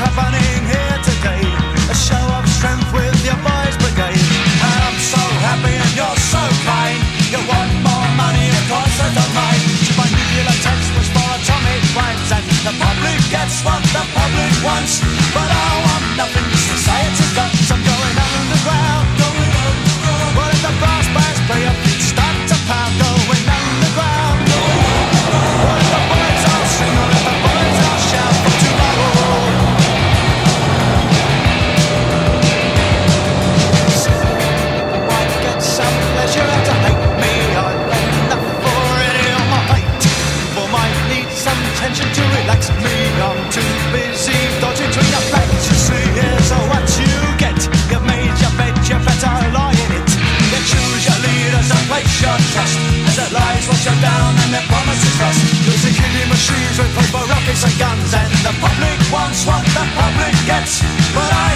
happening here today. A show of strength with your boys' brigade. And I'm so happy and you're so kind. You want more money, of course I don't mind. To buy nuclear text was for atomic crimes, and the public gets what the public wants. But place your trust. As their lies wash you down and their promises rust. Using killing machines with paper rockets and guns. And the public wants what the public gets. But I